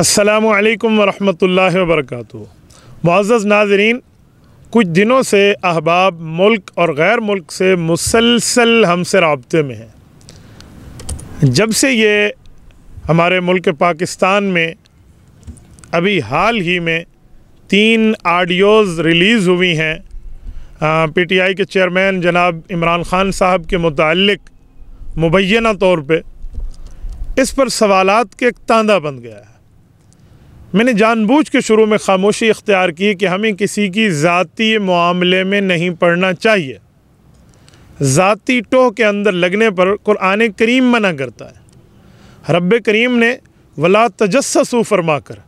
असलकम वरहमल वबरक मुआज़ नाजरीन कुछ दिनों से अहबाब मुल्क और गैर मुल्क से मुसलसल हमसे रबते में हैं। जब से ये हमारे मुल्क पाकिस्तान में, अभी हाल ही में तीन आडियोज़ रिलीज़ हुई हैं पी टी आई के चेयरमैन जनाब इमरान ख़ान साहब के मुतल मुबैना तौर पर इस पर सवालात के एक तांदा बन गया है। मैंने जानबूझ के शुरू में खामोशी इख्तियार की कि हमें किसी की ज़ाती मामले में नहीं पढ़ना चाहिए। ज़ाती टोह के अंदर लगने पर कुरान करीम मना करता है। रब करीम ने, वला तजस्सू फरमा कर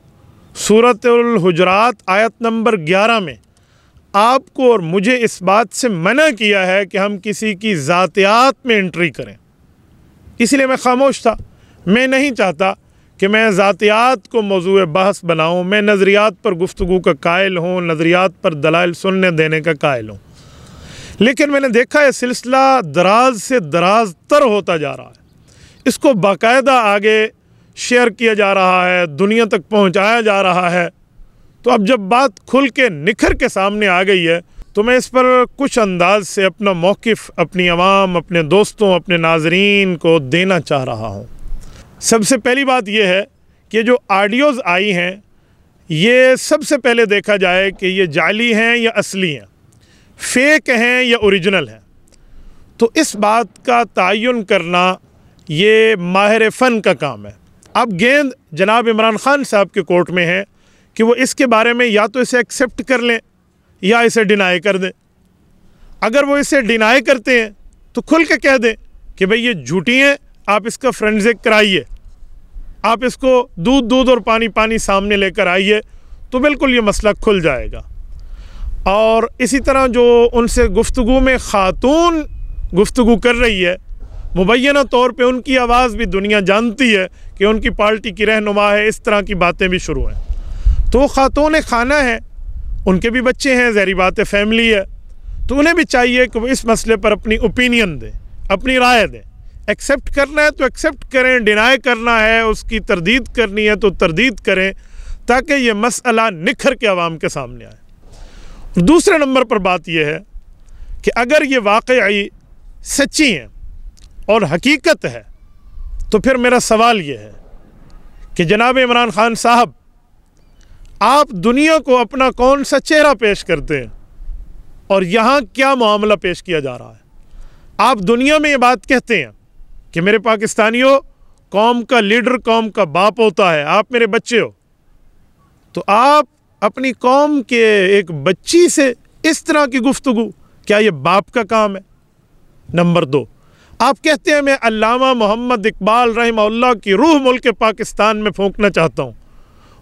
सूरत हजरात आयत नंबर 11 में, आपको और मुझे इस बात से मना किया है कि हम किसी की ज़ातियात में एंट्री करें। इसलिए मैं खामोश था। मैं नहीं चाहता कि मैं ज़ातियात को मौजू बहस बनाऊँ, मैं नज़रियात पर गुफ्तु का कायल हूँ, नज़रियात पर दलाइल सुनने देने का कायल हूँ। लेकिन मैंने देखा है सिलसिला दराज से दराज तर होता जा रहा है। इसको बाकायदा आगे शेयर किया जा रहा है, दुनिया तक पहुँचाया जा रहा है। तो अब जब बात खुल के निखर के सामने आ गई है तो मैं इस पर कुछ अंदाज से अपना मौक़ अपनी आवाम, अपने दोस्तों, अपने नाजरीन को देना चाह रहा हूँ। सबसे पहली बात यह है कि जो आडियोज़ आई हैं, ये सबसे पहले देखा जाए कि ये जाली हैं या असली हैं, फेक हैं या ओरिजिनल हैं। तो इस बात का तयन करना ये माहिर फ़न का काम है। अब गेंद जनाब इमरान ख़ान साहब के कोर्ट में है कि वो इसके बारे में या तो इसे एक्सेप्ट कर लें या इसे डिनाई कर दें। अगर वो इसे डिनाई करते हैं तो खुल के कह दें कि भाई ये झूठी हैं, आप इसका फ्रेंजिक कराइए। आप इसको दूध दूध और पानी पानी सामने लेकर आइए तो बिल्कुल ये मसला खुल जाएगा। और इसी तरह जो उनसे गुफ्तु में ख़ातून गुफ्तु कर रही है, मुबैना तौर पे उनकी आवाज़ भी दुनिया जानती है कि उनकी पार्टी की रहनुमा है, इस तरह की बातें भी शुरू हैं। तो वो ख़ातून खाना है, उनके भी बच्चे हैं, जहरी बात फैमिली है तो उन्हें भी चाहिए कि वो इस मसले पर अपनी ओपिनियन दें, अपनी राय दें। एक्सेप्ट करना है तो एक्सेप्ट करें डिनाई करना है, उसकी तरदीद करनी है तो तरदीद करें, ताकि ये मसला निखर के आवाम के सामने आए। दूसरे नंबर पर बात यह है कि अगर ये वाकई सच्ची हैं और हकीकत है तो फिर मेरा सवाल ये है कि जनाब इमरान ख़ान साहब, आप दुनिया को अपना कौन सा चेहरा पेश करते हैं और यहाँ क्या मामला पेश किया जा रहा है? आप दुनिया में ये बात कहते हैं कि मेरे पाकिस्तानियों, कौम का लीडर, कौम का बाप होता है। आप मेरे बच्चे हो। तो आप अपनी कौम के एक बच्ची से इस तरह की गुफ्तु क्या ये बाप का काम है? नंबर दो, आप कहते हैं, मैं अल्लामा मोहम्मद इकबाल रहमल्ला की रूह मुल्क पाकिस्तान में फूंकना चाहता हूँ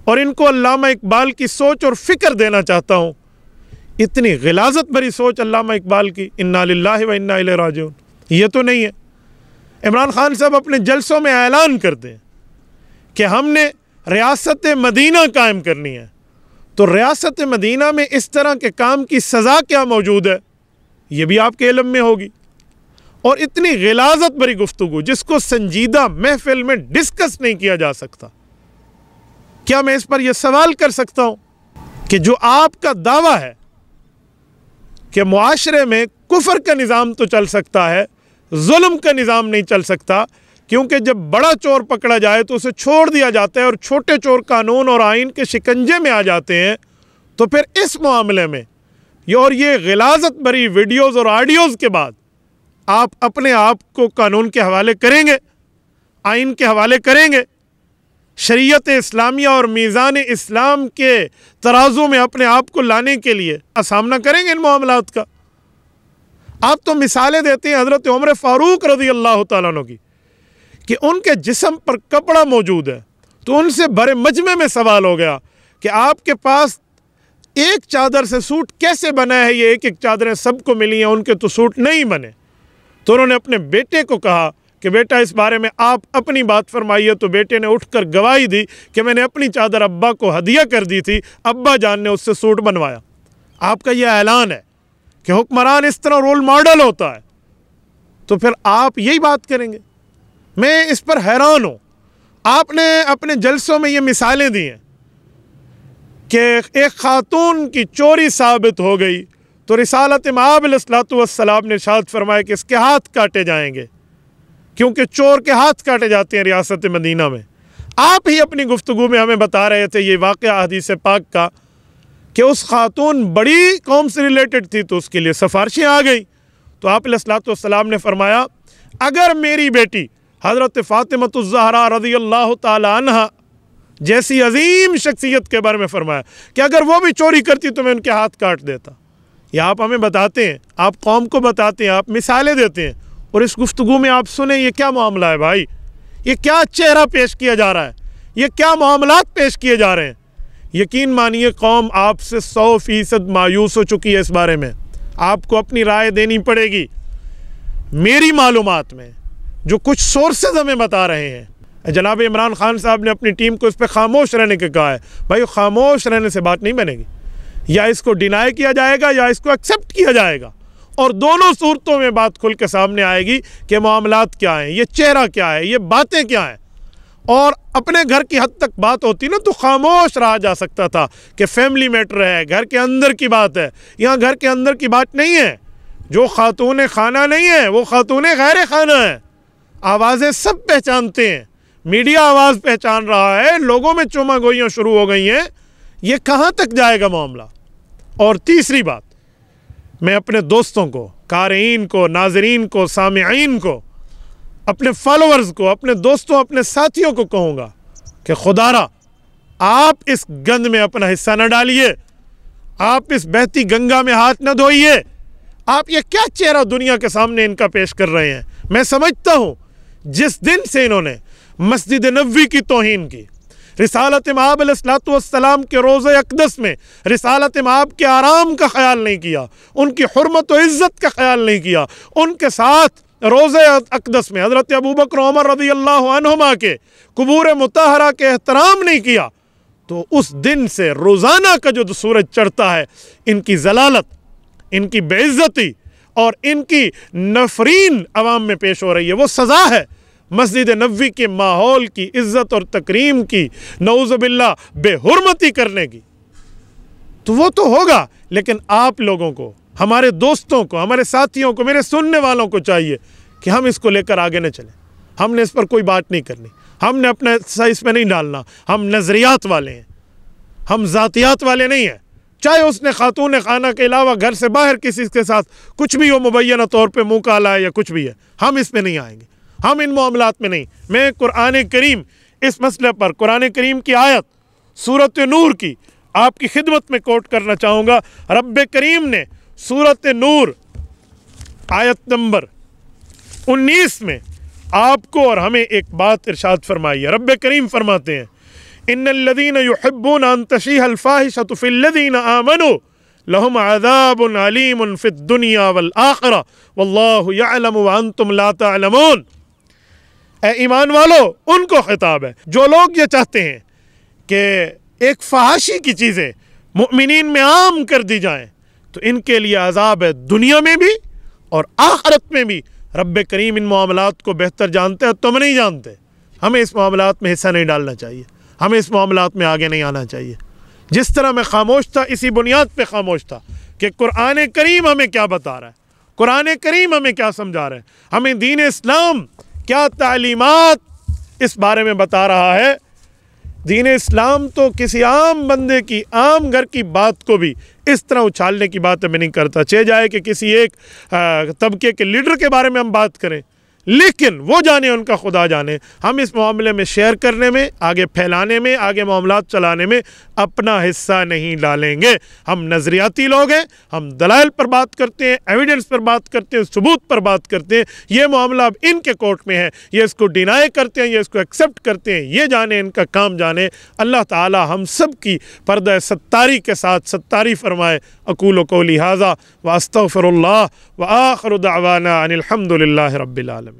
और इनको अल्लामा इकबाल की सोच और फ़िक्र देना चाहता हूँ। इतनी गलाजत भरी सोच अल्लामा इकबाल की, इन्ना व इन्ना राजून ये तो नहीं है। इमरान खान साहब अपने जलसों में ऐलान कर दें कि हमने रियासत मदीना कायम करनी है। तो रियासत मदीना में इस तरह के काम की सज़ा क्या मौजूद है? ये भी आपके इलम में होगी। और इतनी गलाजत भरी गुफ्तु जिसको संजीदा महफिल में डिस्कस नहीं किया जा सकता। क्या मैं इस पर यह सवाल कर सकता हूँ कि जो आपका दावा है कि मुआशरे में कुफर का निज़ाम तो चल सकता है जुल्म का निज़ाम नहीं चल सकता, क्योंकि जब बड़ा चोर पकड़ा जाए तो उसे छोड़ दिया जाता है और छोटे चोर कानून और आइन के शिकंजे में आ जाते हैं। तो फिर इस मामले में ये और ये गलाजत भरी वीडियोज़ और ऑडियोज़ के बाद, आप अपने आप को कानून के हवाले करेंगे, आइन के हवाले करेंगे। शरीयत इस्लामिया और मीज़ान इस्लाम के तराज़ों में अपने आप को लाने के लिए सामना करेंगे इन मामला का। आप तो मिसालें देते हैं हज़रत उम्र फ़ारूक रज़ी अल्लाह तु की, कि उनके जिसम पर कपड़ा मौजूद है तो उनसे बड़े मजमे में सवाल हो गया कि आपके पास एक चादर से सूट कैसे बना है? ये एक एक चादरें सबको मिली हैं, उनके तो सूट नहीं बने। तो उन्होंने अपने बेटे को कहा कि, बेटा, इस बारे में आप अपनी बात फरमाइए। तो बेटे ने उठकर गवाही दी कि मैंने अपनी चादर अब्बा को हदिया कर दी थी, अब्बा जान ने उससे सूट बनवाया। आपका यह ऐलान है। कि हुक्मरान इस तरह रोल मॉडल होता है तो फिर आप यही बात करेंगे। मैं इस पर हैरान हूँ। आपने अपने जलसों में ये मिसालें दी हैं कि एक खातून की चोरी साबित हो गई तो रिसालत माबलाम ने शाद फरमाया कि इसके हाथ काटे जाएँगे, क्योंकि चोर के हाथ काटे जाते हैं रियासत मदीना में। आप ही अपनी गुफ्तु में हमें बता रहे थे, ये वाक़ हदीस पाक का कि उस खातून बड़ी कौम से रिलेटेड थी तो उसके लिए सिफारशें आ गई। तो आप सलाम ने फरमाया, अगर मेरी बेटी हज़रत फ़ातिमतुज़हरा रज़ी अल्लाह तहा जैसी अजीम शख्सियत के बारे में फरमाया, कि अगर वो भी चोरी करती तो मैं उनके हाथ काट देता। या आप हमें बताते हैं, आप कौम को बताते हैं, आप मिसालें देते हैं, और इस गुफ्तु में आप सुने, ये क्या मामला है भाई? ये क्या चेहरा पेश किया जा रहा है? ये क्या मामला पेश किए जा रहे हैं? यकीन मानिए, कौम आपसे सौ फ़ीसद मायूस हो चुकी है इस बारे में। आपको अपनी राय देनी पड़ेगी। मेरी मालूम में, जो कुछ सोर्सेज हमें बता रहे हैं। जनाब इमरान खान साहब ने अपनी टीम को इस पर खामोश रहने के कहा है। भाई, खामोश रहने से बात नहीं बनेगी। या इसको डिनाई किया जाएगा, या इसको एक्सेप्ट किया जाएगा। और दोनों सूरतों में बात खुल के सामने आएगी कि मामला क्या हैं, ये चेहरा क्या है, ये बातें क्या हैं। और अपने घर की हद तक बात होती ना तो खामोश रहा जा सकता था कि फैमिली मैटर है, घर के अंदर की बात है। यहाँ घर के अंदर की बात नहीं है। जो खातून खाना नहीं है, वो खातून गैर खाना है। आवाज़ें सब पहचानते हैं। मीडिया आवाज़ पहचान रहा है। लोगों में चुमा गोइयाँ शुरू हो गई हैं। ये कहाँ तक जाएगा मामला? और तीसरी बात, मैं अपने दोस्तों को, कारीन को, नाजरीन को सामीन को अपने फॉलोअर्स को, अपने दोस्तों, अपने साथियों को कहूँगा कि खुदारा, आप इस गंद में अपना हिस्सा न डालिए। आप इस बहती गंगा में हाथ न धोइए। आप ये क्या चेहरा दुनिया के सामने इनका पेश कर रहे हैं? मैं समझता हूँ, जिस दिन से इन्होंने मस्जिद नबी की तोहन की, रिसालत माबलाम के रोज़ अकदस में रिसालत माब के आराम का ख्याल नहीं किया, उनकी हरमत व इज़्ज़त का ख्याल नहीं किया, उनके साथ रोज़ अकदस में हज़रत अबू बकर उमर रदी अल्लाह के कबूर मतहरा के एहतराम नहीं किया तो उस दिन से रोज़ाना का जो सूरज चढ़ता है, इनकी जलालत, इनकी बेइज्जती और इनकी नफरीन अवाम में पेश हो रही है। वो सज़ा है। मस्जिद नबी के माहौल की इज़्ज़त और तकरीम की नौज़बिल्ला बेहरमती करने की। तो वो तो होगा, लेकिन आप लोगों को हमारे दोस्तों को, हमारे साथियों को, मेरे सुनने वालों को चाहिए कि हम इसको लेकर आगे न चलें। हमने इस पर कोई बात नहीं करनी। हमने अपना हिस्सा इसमें नहीं डालना। हम नज़रियात वाले हैं। हम ज़ातियात वाले नहीं हैं। चाहे उसने खातून खाना के अलावा घर से बाहर किसी के साथ कुछ भी हो, मुबैना तौर पर मुँह काला है या कुछ भी है, हम इसमें नहीं आएँगे। हम इन मामला में नहीं। मैं कुरान करीम, इस मसले पर, कुरान करीम की आयत, सूरत नूर की, आपकी खिदमत में कोट करना चाहूँगा। रब करीम ने सूरत नूर, आयत नंबर 19 में आपको और हमें एक बात इरशाद फरमाई है रब करीम फरमाते हैं इन लदीन तशीह अलफाहिशतु फिल्लदीन आमनु, लहुम अलीमुन दुनिया वल आखिरा, वल्लाहु यअलमु व अंतुम ए ईमान वालो, उनको खिताब है। जो लोग ये चाहते हैं कि एक फहाशी की चीज़ें मुमिन में आम कर दी जाएँ तो इनके लिए अजाब है दुनिया में भी और आखरत में भी। रब करीम इन मामलात को बेहतर जानते हैं, तुम नहीं जानते। हमें इस मामलात में हिस्सा नहीं डालना चाहिए। हमें इस मामलात में आगे नहीं आना चाहिए। जिस तरह मैं खामोश था, इसी बुनियाद पर खामोश था कि कुरान करीम हमें क्या बता रहा है? कुरान करीम हमें क्या समझा रहा है? हमें दीन इस्लाम क्या तालीमत इस बारे में बता रहा है? दीन इस्लाम तो किसी आम बंदे की, आम घर की बात को भी इस तरह उछालने की बात मैं नहीं करता। चे जाए कि किसी एक तबके के लीडर के बारे में हम बात करें। लेकिन वो जाने उनका खुदा जाने। हम इस मामले में शेयर करने में, आगे फैलाने में, आगे मामला चलाने में अपना हिस्सा नहीं डालेंगे। हम नज़रियाती लोग हैं, हम दलाइल पर बात करते हैं एविडेंस पर बात करते हैं, सबूत पर बात करते हैं। ये मामला अब इनके कोर्ट में है। ये इसको डिनाई करते हैं, ये इसको एक्सेप्ट करते हैं। ये जाने, इनका काम जाने। अल्लाह ताला हम सब की पर्दा सत्तारी के साथ सत्तारी फरमाए। अकूल को लिहाजा वास्तव वास्तफ़र व आखर दावाना अनिलहमदिल्ला रबालमीन